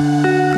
Música